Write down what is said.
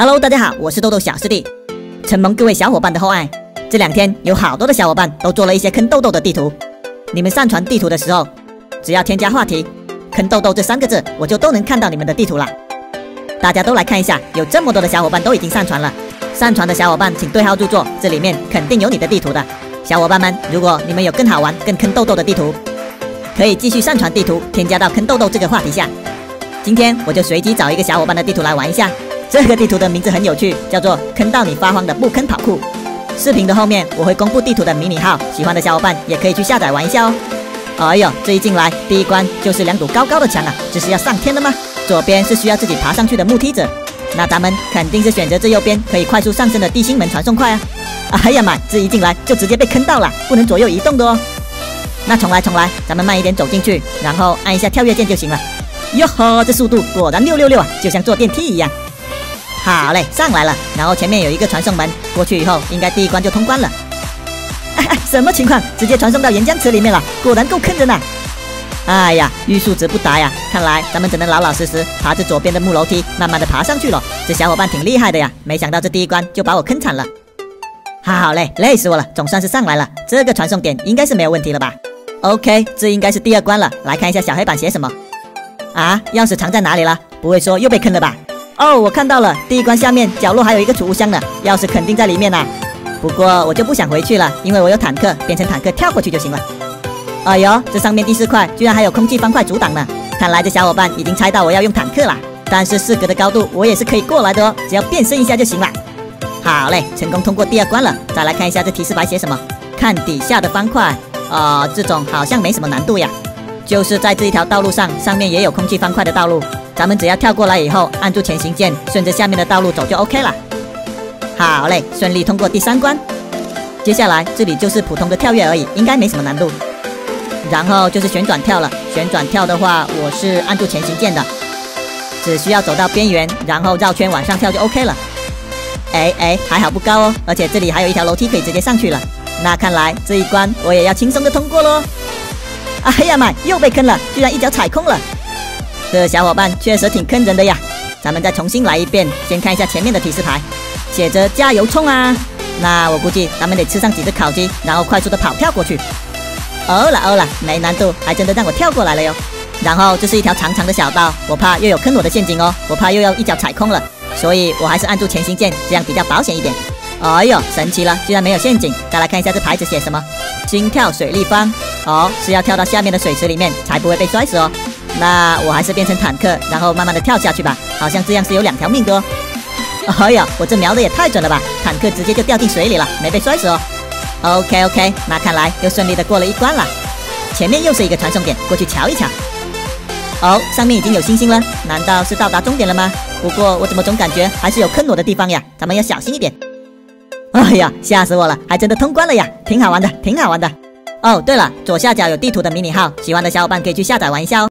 Hello，大家好，我是豆豆小师弟，承蒙各位小伙伴的厚爱，这两天有好多的小伙伴都做了一些坑豆豆的地图。你们上传地图的时候，只要添加话题“坑豆豆”这三个字，我就都能看到你们的地图了。大家都来看一下，有这么多的小伙伴都已经上传了，上传的小伙伴请对号入座，这里面肯定有你的地图的。小伙伴们，如果你们有更好玩、更坑豆豆的地图，可以继续上传地图，添加到坑豆豆这个话题下。今天我就随机找一个小伙伴的地图来玩一下。这个地图的名字很有趣，叫做“坑到你发慌的不坑跑酷”。视频的后面我会公布地图的迷你号，喜欢的小伙伴也可以去下载玩一下哦。哎呦，这一进来第一关就是两堵高高的墙啊，这是要上天了吗？左边是需要自己爬上去的木梯子，那咱们肯定是选择这右边可以快速上升的地心门传送块啊。哎呀妈，这一进来就直接被坑到了，不能左右移动的哦。那重来重来，咱们慢一点走进去，然后按一下跳跃键就行了。哟呵，这速度果然六六六啊，就像坐电梯一样。好嘞，上来了，然后前面有一个传送门，过去以后应该第一关就通关了。哎 哎什么情况？直接传送到岩浆池里面了，果然够坑人呐！哎呀，玉树值不达呀，看来咱们只能老老实实爬着左边的木楼梯，慢慢的爬上去了。这小伙伴挺厉害的呀，没想到这第一关就把我坑惨了。好嘞，累死我了，总算是上来了，这个传送点应该是没有问题了吧？OK，这应该是第二关了。来看一下小黑板写什么？啊，钥匙藏在哪里了？不会说又被坑了吧？哦，我看到了，第一关下面角落还有一个储物箱呢，钥匙肯定在里面呐。不过我就不想回去了，因为我有坦克，变成坦克跳过去就行了。哎呦，这上面第四块居然还有空气方块阻挡呢，看来这小伙伴已经猜到我要用坦克了。但是四格的高度我也是可以过来的哦，只要变身一下就行了。好嘞，成功通过第二关了。再来看一下这提示牌写什么，看底下的方块。哦，这种好像没什么难度呀，就是在这一条道路上，上面也有空气方块的道路，咱们只要跳过来以后，按住前行键，顺着下面的道路走就 OK 了。好嘞，顺利通过第三关。接下来这里就是普通的跳跃而已，应该没什么难度。然后就是旋转跳了，旋转跳的话，我是按住前行键的，只需要走到边缘，然后绕圈往上跳就 OK 了。哎哎，还好不高哦，而且这里还有一条楼梯可以直接上去了。那看来这一关我也要轻松的通过喽！哎呀妈，又被坑了，居然一脚踩空了。这小伙伴确实挺坑人的呀。咱们再重新来一遍，先看一下前面的提示牌，写着加油冲啊！那我估计咱们得吃上几只烤鸡，然后快速的跑跳过去。哦了哦了，没难度，还真的让我跳过来了哟。然后这是一条长长的小道，我怕又有坑我的陷阱哦，我怕又要一脚踩空了，所以我还是按住前行键，这样比较保险一点。哎呦，神奇了，居然没有陷阱！再来看一下这牌子写什么？心跳水立方。哦，是要跳到下面的水池里面才不会被摔死哦。那我还是变成坦克，然后慢慢的跳下去吧。好像这样是有两条命的哦。哎呀，我这瞄的也太准了吧！坦克直接就掉进水里了，没被摔死哦。OK OK，那看来又顺利的过了一关了。前面又是一个传送点，过去瞧一瞧。哦，上面已经有星星了，难道是到达终点了吗？不过我怎么总感觉还是有坑我的地方呀？咱们要小心一点。哎呀，吓死我了，还真的通关了呀，挺好玩的，挺好玩的。哦，对了，左下角有地图的迷你号，喜欢的小伙伴可以去下载玩一下哦。